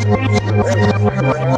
I'm